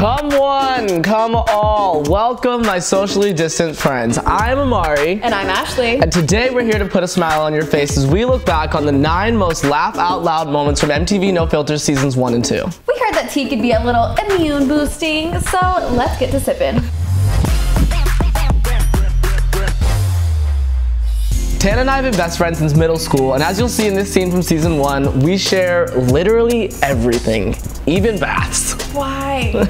Come one, come all. Welcome, my socially distant friends. I'm Imari. And I'm Ashley. And today we're here to put a smile on your face as we look back on the nine most laugh out loud moments from MTV No Filter seasons one and two. We heard that tea could be a little immune boosting, so let's get to sipping. Tana and I have been best friends since middle school, and as you'll see in this scene from season one, we share literally everything, even baths. Why?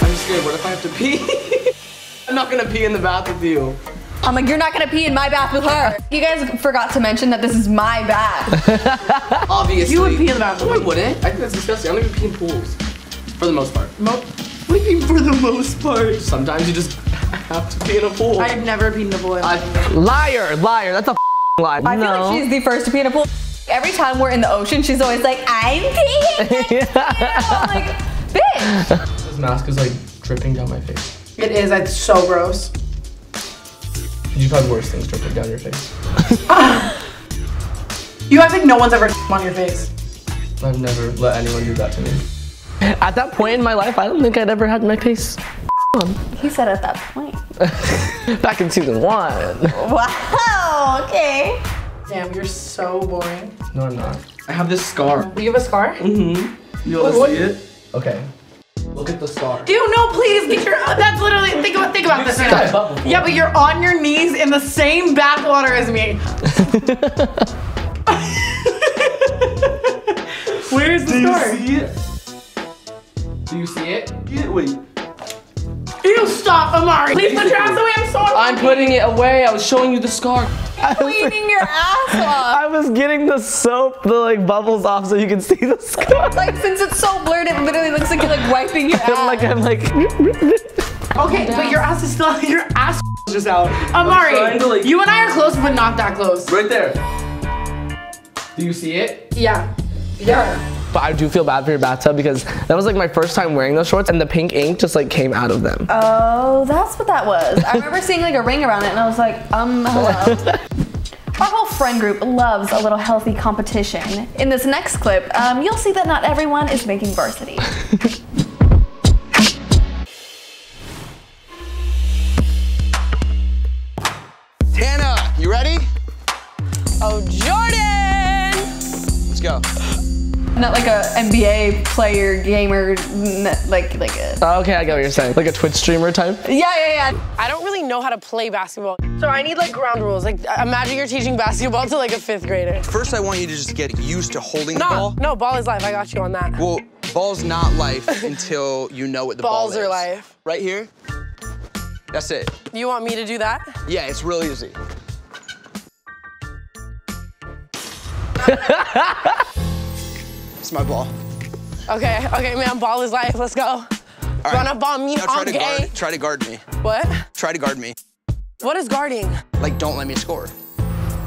I'm scared, what if I have to pee? I'm not gonna pee in the bath with you. I'm like, you're not gonna pee in my bath with her. You guys forgot to mention that this is my bath. Obviously. You would pee in the bathroom. No, I wouldn't. I think that's disgusting. I don't even pee in pools. For the most part. Mo- what do you mean for the most part? Sometimes you just have to pee in a pool. I've never peed in a pool. I- liar, liar. That's a lie. I feel like she's the first to pee in a pool. Every time we're in the ocean, she's always like, I'm peeing next to you. I'm like, bitch. This mask is like dripping down my face. It is. It's so gross. You've had worse things dripping down your face. You act like no one's ever on your face. I've never let anyone do that to me. At that point in my life, I don't think I'd ever had my face He said at that point. back in season one. Wow, okay. Damn, you're so boring. No, I'm not. I have this scar. You have a scar? Mm-hmm. You want to see it? Okay. Look at the scar. Dude, no, please get your. That's literally. Think about. Think about this. right Step now. Yeah, but you're on your knees in the same bathwater as me. Where's the scar? It? Do you see it? Get, wait. You stop, Imari. Please put your ass away. I'm sorry. I'm putting it away. I was showing you the scar. Cleaning your ass off. I was getting the soap, the like bubbles off so you can see the scar. Like, since it's so blurred, it literally looks like you're like wiping your ass. I'm like, I'm like, Okay, but your ass is still. Your ass is just out. Imari, to, like- you and I are close, but not that close. right there. Do you see it? Yeah. Yeah. But I do feel bad for your bathtub because that was like my first time wearing those shorts and the pink ink just like came out of them. Oh, that's what that was. I remember seeing like a ring around it and I was like, um, hello. Our whole friend group loves a little healthy competition. In this next clip, um, you'll see that not everyone is making varsity. Not like a NBA player, gamer, like like a. Oh, okay, I get what you're saying. Like a Twitch streamer type. Yeah, yeah, yeah. I don't really know how to play basketball. So I need like ground rules. Like uh, imagine you're teaching basketball to like a fifth grader. First, I want you to just get used to holding the ball. no, ball is life. I got you on that. Well, ball's not life until you know what the Balls ball is. Balls are life. Right here. That's it. You want me to do that? Yeah, it's real easy. it's my ball. Okay, okay, man. Ball is life. Let's go. All Run up on me, Now try I'm to gay. guard. Try to guard me. What? Try to guard me. What is guarding? Like, don't let me score.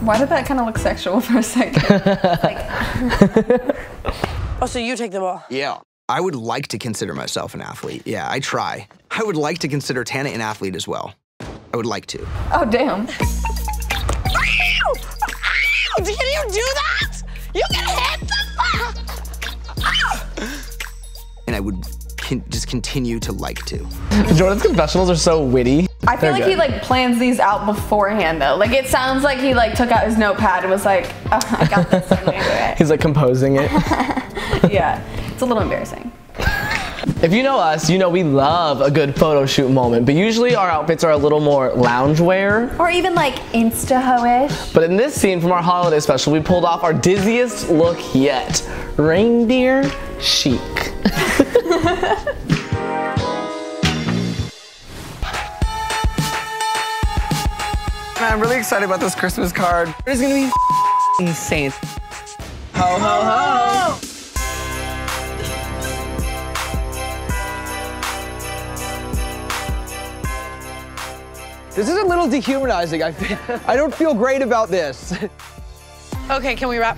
Why did that kind of look sexual for a second? Oh, so you take the ball. Yeah. I would like to consider myself an athlete. Yeah, I try. I would like to consider Tana an athlete as well. I would like to. oh, damn. Ow! Ow! Can you do that? You can hit And I would con- just continue to like to. Jordan's confessionals are so witty. I feel They're like good. he like plans these out beforehand though. Like it sounds like he like took out his notepad and was like, oh, I got this. I'm gonna do it. He's like composing it. yeah, it's a little embarrassing. if you know us, you know we love a good photo shoot moment, but usually our outfits are a little more loungewear. Or even like insta ho-ish. But in this scene from our holiday special, we pulled off our dizziest look yet. Reindeer chic. Man, I'm really excited about this Christmas card. It's gonna be insane. Ho ho ho! This is a little dehumanizing. I, I don't feel great about this. Okay, can we wrap?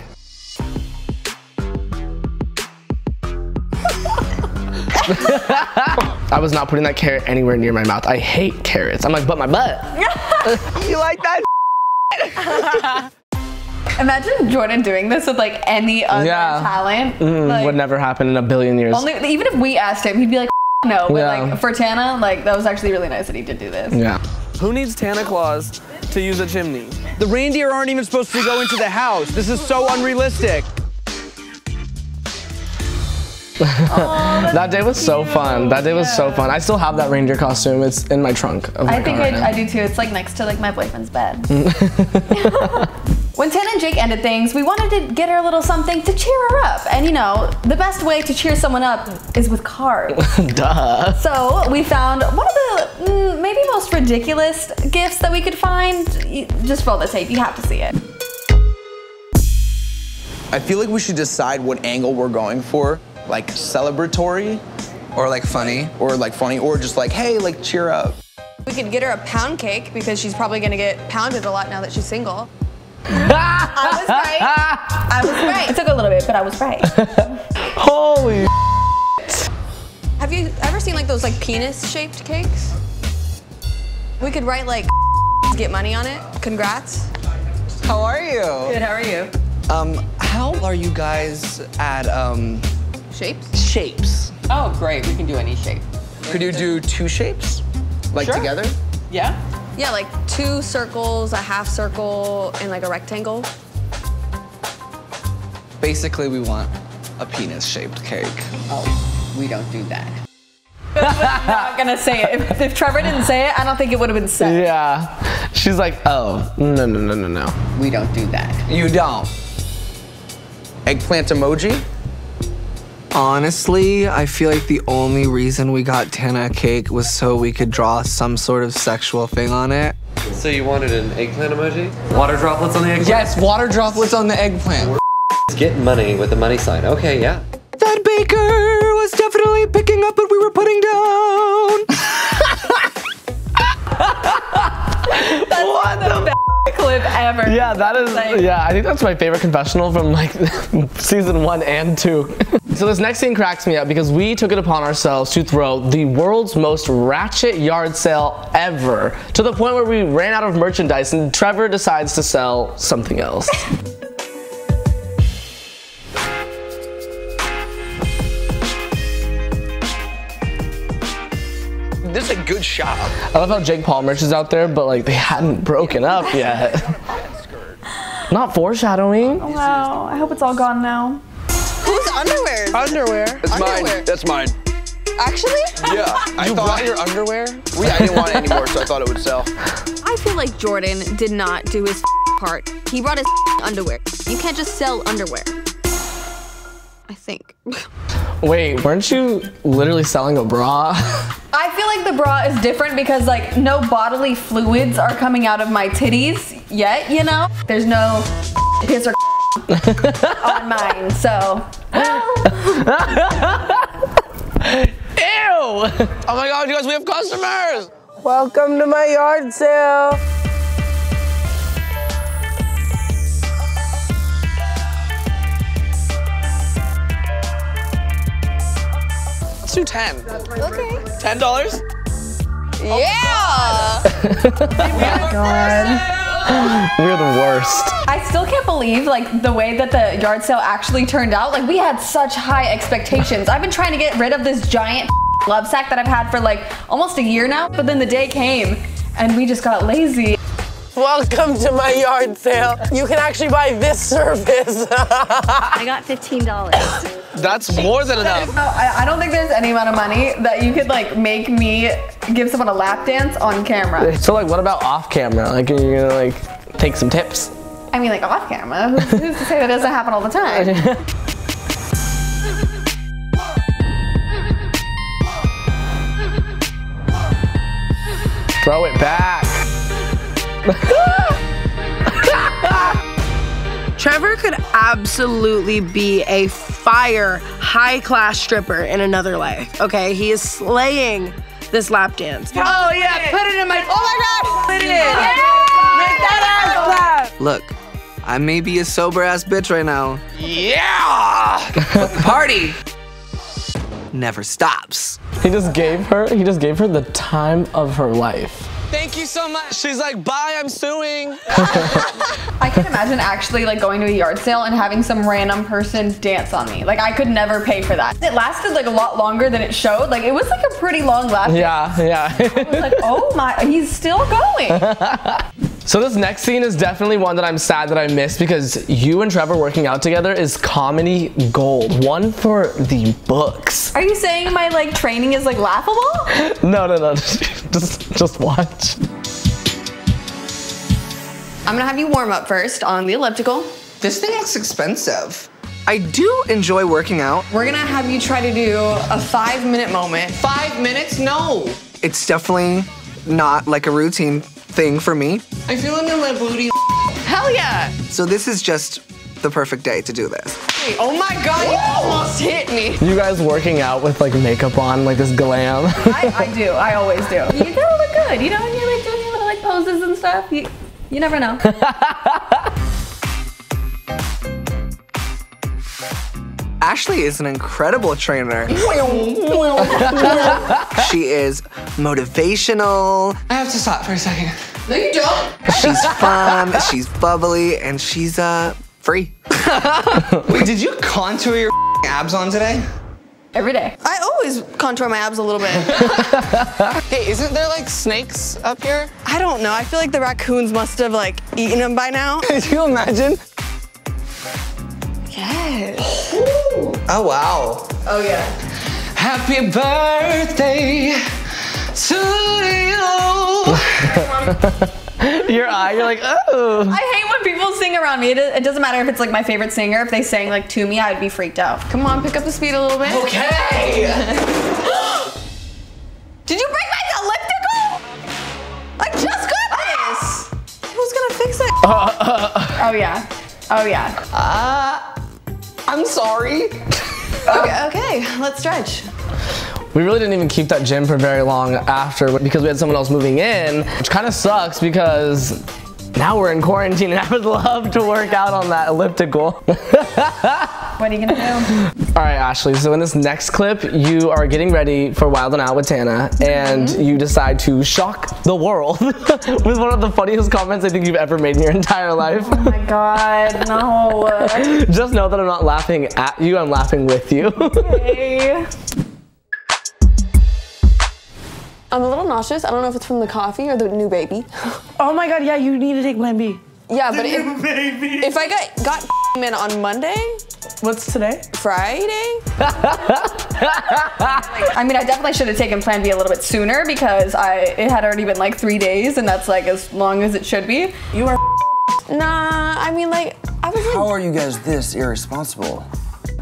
I was not putting that carrot anywhere near my mouth. I hate carrots. I'm like, but my butt. you like that? Imagine Jordan doing this with like any other Yeah. talent. Mm, Like, would never happen in a billion years. Only even if we asked him, he'd be like, no. But Yeah. like for Tana, like that was actually really nice that he did do this. yeah. Who needs Santa Claus to use a chimney? The reindeer aren't even supposed to go into the house. This is so unrealistic. That day was so fun. That day was so fun. I still have that reindeer costume. It's in my trunk. Of my I think car right. I, I do too. It's like next to like my boyfriend's bed. when Tana and Jake ended things, we wanted to get her a little something to cheer her up. And you know, the best way to cheer someone up is with cards. Duh. so we found one of the mm, maybe most ridiculous gifts that we could find. Just roll the tape. You have to see it. I feel like we should decide what angle we're going for, like celebratory, Or like funny. or like funny, or just like, hey, like cheer up. We could get her a pound cake because she's probably gonna get pounded a lot now that she's single. I was right. I was right. It took a little bit, but I was right. Holy. Have you ever seen like those like penis shaped cakes? We could write like get money on it. Congrats. How are you? Good. How are you? Um, how are you guys at um Shapes. shapes? Oh, great. We can do any shape. Could you do two shapes, like Sure. together? Yeah? Yeah, like two circles, a half circle, and like a rectangle. Basically, we want a penis-shaped cake. Oh, we don't do that. I'm not gonna say it. If, if Trevor didn't say it, I don't think it would have been said. Yeah. She's like, oh, no, no, no, no, no. We don't do that. You don't. Eggplant emoji? Honestly, I feel like the only reason we got Tana a cake was so we could draw some sort of sexual thing on it. So you wanted an eggplant emoji? Water droplets on the eggplant? Yes, water droplets on the eggplant. Get money with the money sign. Okay, yeah. That baker was definitely picking up what we were putting down. What the Clip ever. Yeah, that is. Like- yeah, I think that's my favorite confessional from like season one and two. So this next thing cracks me up because we took it upon ourselves to throw the world's most ratchet yard sale ever to the point where we ran out of merchandise and Trevor decides to sell something else. This is a good shop. I love how Jake Paul merch is out there, but like they hadn't broken up yet. Not foreshadowing. Oh, Wow. I hope it's all gone now. Whose underwear? Underwear. That's Underwear. mine. That's mine. Actually? Yeah. I You thought brought your underwear? we, I didn't want it anymore, so I thought it would sell. I feel like Jordan did not do his part. He brought his underwear. You can't just sell underwear. I think. Wait, weren't you literally selling a bra? I feel like the bra is different because like no bodily fluids are coming out of my titties yet, you know? There's no piss or on mine, so. Ew! Oh my god, you guys, we have customers! Welcome to my yard sale. Let's do 10. Okay. $10? Yeah! Oh oh We're the worst. I still can't believe like the way that the yard sale actually turned out. Like we had such high expectations. I've been trying to get rid of this giant love sack that I've had for like almost a year now, but then the day came and we just got lazy. Welcome to my yard sale. You can actually buy this service. I got $15. That's more than enough. No, I, I don't think there's any amount of money that you could like make me give someone a lap dance on camera. So like, what about off camera? Like, are you gonna like take some tips? I mean, like off camera. Who's, who's to say that doesn't happen all the time? Throw it back. Trevor could absolutely be a fire, high class stripper in another life. Okay, he is slaying this lap dance. Oh yeah, put it in my. Oh my god! Put it in. Make that ass clap. Look, I may be a sober ass bitch right now. Yeah! But the party never stops. He just gave her. He just gave her the time of her life. Thank you so much. She's like, bye, I'm suing. I can imagine actually like going to a yard sale and having some random person dance on me. Like I could never pay for that. It lasted like a lot longer than it showed. Like it was like a pretty long last. Yeah, yeah. I was like, oh my, he's still going. So this next scene is definitely one that I'm sad that I missed because you and Trevor working out together is comedy gold. One for the books. Are you saying my like training is like laughable? No, no, no. Just, just watch. I'm gonna have you warm up first on the elliptical. This thing looks expensive. I do enjoy working out. We're gonna have you try to do a five minute moment. Five minutes? No. It's definitely not like a routine thing for me. I feel it in my booty. Hell yeah. So this is just the perfect day to do this. Oh my god, you almost hit me. You guys working out with like makeup on, like this glam. I, I do. I always do. You gotta look good. You know, when you're like doing your little like poses and stuff. You, you never know. Ashley is an incredible trainer. she is motivational. I have to stop for a second. No, you don't. She's fun. she's bubbly, and she's uh free. Wait, did you contour your abs on today? Every day. I always contour my abs a little bit. Hey, isn't there like snakes up here? I don't know. I feel like the raccoons must have like eaten them by now. Could you imagine? Yes. Oh wow. Oh yeah. Happy birthday to you. Your eye, you're like, oh. I hate when people sing around me. It, it doesn't matter if it's like my favorite singer. If they sang like to me, I'd be freaked out. Come on, pick up the speed a little bit. Okay. Did you break my elliptical? I just got this. Who's gonna fix it? Oh yeah. Oh yeah. Uh, I'm sorry. Okay, okay, let's stretch. We really didn't even keep that gym for very long after because we had someone else moving in, which kind of sucks because now we're in quarantine and I would love to work out on that elliptical. What are you gonna do? All right, Ashley, so in this next clip, you are getting ready for Wild and Out with Tana, and mm-hmm. you decide to shock the world with one of the funniest comments I think you've ever made in your entire life. Oh my god, no. Just know that I'm not laughing at you, I'm laughing with you. Okay. I'm a little nauseous. I don't know if it's from the coffee or the new baby. Oh my god, yeah, you need to take Plan B. Yeah, but if, if I got got in on Monday, What's today? Friday, I mean, I definitely should have taken Plan B a little bit sooner because I it had already been like three days, and that's like as long as it should be. You are nah. I mean, like I was How like, are you guys this irresponsible?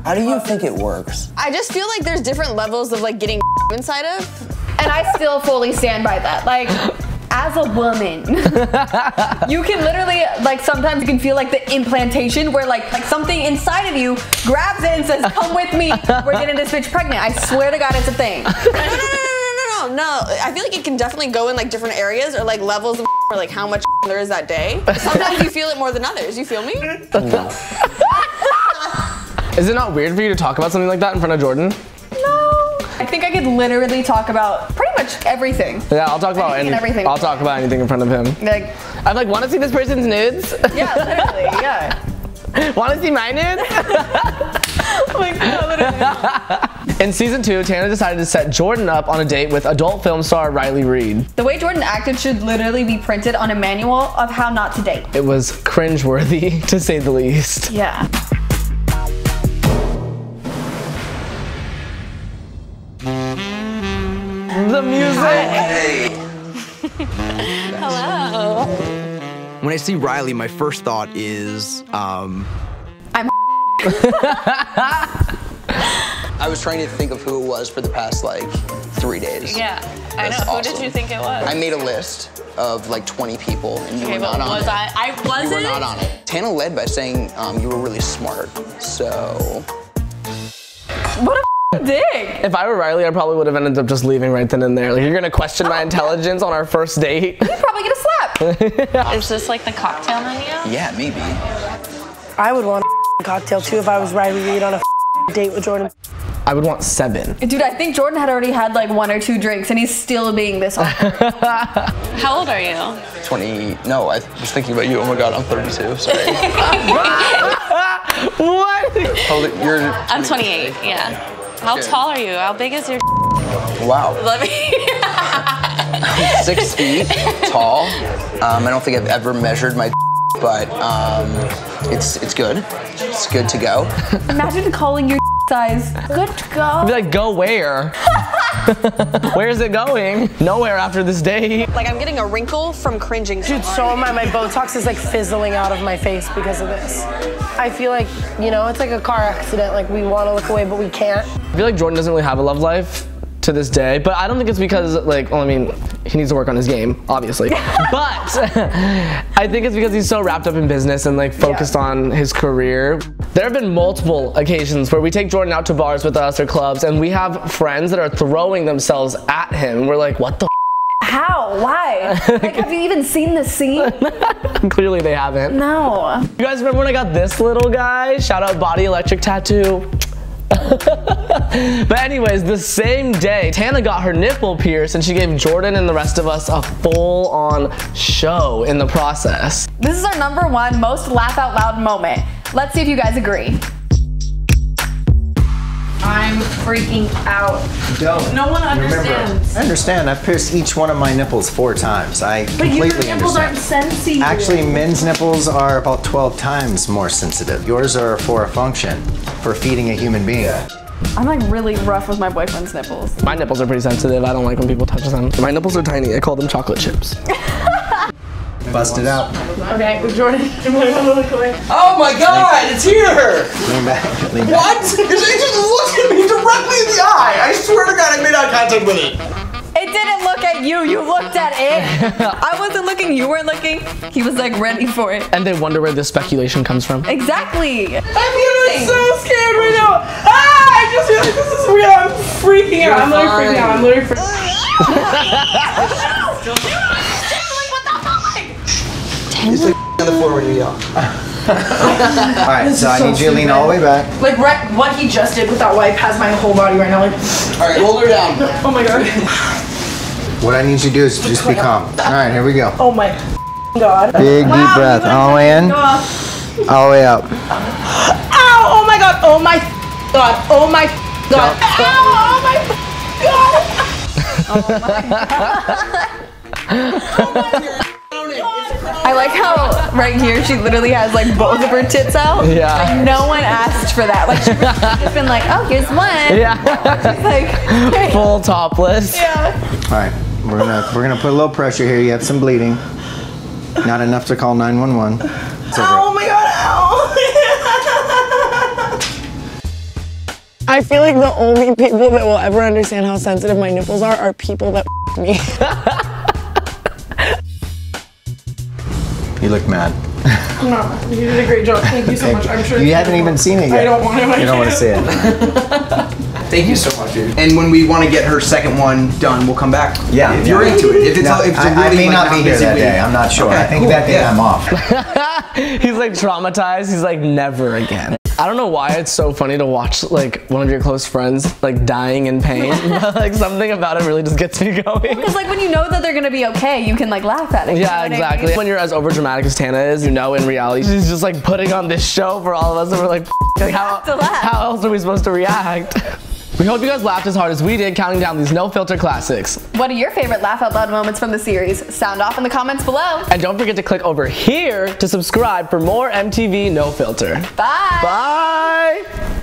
How do you think it works? I just feel like there's different levels of like getting inside of. And I still fully stand by that. Like, as a woman, you can literally, like, sometimes you can feel like the implantation where, like, like something inside of you grabs it and says, "Come with me. We're getting this bitch pregnant." I swear to God, it's a thing. No, no, no, no, no, no, no. I feel like it can definitely go in like different areas or like levels of or like how much there is that day. Sometimes you feel it more than others. You feel me? Is it not weird for you to talk about something like that in front of Jordan? No. I think I could literally talk about pretty much everything. Yeah, I'll talk about Anything any- everything. I'll talk about anything in front of him. Like, I'm like, want to see this person's nudes? yeah, literally, yeah. want to see my nudes? like, no, literally. In season two, Tana decided to set Jordan up on a date with adult film star Riley Reid. The way Jordan acted should literally be printed on a manual of how not to date. It was cringeworthy, to say the least. Yeah. When I see Riley, my first thought is, um, I'm I was trying to think of who it was for the past like three days. Yeah, I know. That's Who did you think it was? I made a list of like 20 people, and you Okay, were not on was it. I? I You wasn't. were not on it. Tana led by saying um, you were really smart. So What a dick. If I were Riley, I probably would have ended up just leaving right then and there. Like, you're gonna question my intelligence on our first date? You'd probably get a slap. Is this like the cocktail menu? yeah, maybe. I would want a cocktail too if I was Riley Reid on a date with Jordan. I would want seven. Dude, I think Jordan had already had like one or two drinks and he's still being this awkward. How old are you? 20. No, I was thinking about you. Oh my god, I'm 32. Sorry. what? Hold it, you're. I'm 28, yeah. How Okay. tall are you? How big is your Wow. Let me. I'm six feet tall. Um, I don't think I've ever measured my, but um, it's it's good. It's good to go. Imagine calling your size good to go. I'd be like, go where? Where's it going? Nowhere after this date. Like I'm getting a wrinkle from cringing. Dude, so am I. My Botox is like fizzling out of my face because of this. I feel like, you know, it's like a car accident. Like we want to look away, but we can't. I feel like Jordan doesn't really have a love life to this day, but I don't think it's because like, well, I mean, he needs to work on his game, obviously. but I think it's because he's so wrapped up in business and like focused on his career. There have been multiple occasions where we take Jordan out to bars with us or clubs and we have friends that are throwing themselves at him. We're like, what the How? Why? like, have you even seen this scene? Clearly they haven't. No. You guys remember when I got this little guy? Shout out Body Electric Tattoo. but anyways, the same day, Tana got her nipple pierced and she gave Jordan and the rest of us a full on show in the process. This is our number one most laugh out loud moment. Let's see if you guys agree. I'm freaking out. Don't. No one Remember, understands. I understand. I've pierced each one of my nipples four times. I But your completely nipples understand. aren't sensitive. Actually, men's nipples are about 12 times more sensitive. Yours are for a function, for feeding a human being. I'm like really rough with my boyfriend's nipples. My nipples are pretty sensitive. I don't like when people touch them. My nipples are tiny. I call them chocolate chips. Bust it out. Okay, Jordan, I'm gonna look away. Oh my god, it's here! Lean back. Lean back. What? Because it looked me in the eye. I swear to god, I made eye contact with it. It didn't look at you, you looked at it. I wasn't looking, you weren't looking. He was like ready for it. And they wonder where this speculation comes from. Exactly. I'm getting so scared right now. Ah, I just feel like this is real. I'm freaking out. I'm literally freaking out. I'm literally freaking It's like on the floor when you yell. All right, so I so need you to lean all the way back. Like right, what he just did with that wipe has my whole body right now. Like, Alright, hold her down. oh my god. What I need you to do is just be calm. All right, here we go. Oh my god. Big deep Wow, breath. you All the way in, Go off. all the way up. Ow! Oh my god! Oh my god! Oh my god! Ow! Oh my god! Oh oh I like how right here she literally has like both of her tits out. Yeah. Like no one asked for that. Like she was just been like, oh, here's one. Yeah. She's like, Full topless. yeah. All right, we're gonna we're gonna put a little pressure here. You have some bleeding. Not enough to call 911. Oh my god! Ow! I feel like the only people that will ever understand how sensitive my nipples are are people that me. You look mad. No, you did a great job. Thank you so much. I'm sure You haven't even seen it yet. I don't want to. You don't want to see it. Thank you so much, dude. And when we want to get her second one done, we'll come back. Yeah, If you're into it. If it's, No, if it's a I, I really, may like, not be here that week. day. I'm not sure. Okay, I think cool, that day yeah. I'm off. He's like traumatized. He's like, never again. I don't know why it's so funny to watch like one of your close friends like dying in pain, but like something about it really just gets me going. Because like when you know that they're gonna be okay, you can like laugh at it. you know Yeah, I exactly. mean? When you're as over dramatic as Tana is, you know in reality she's just like putting on this show for all of us, and we're like, like how, have to laugh. how else are we supposed to react? We hope you guys laughed as hard as we did counting down these no filter classics. What are your favorite laugh out loud moments from the series? Sound off in the comments below. And don't forget to click over here to subscribe for more MTV No Filter. Bye. Bye.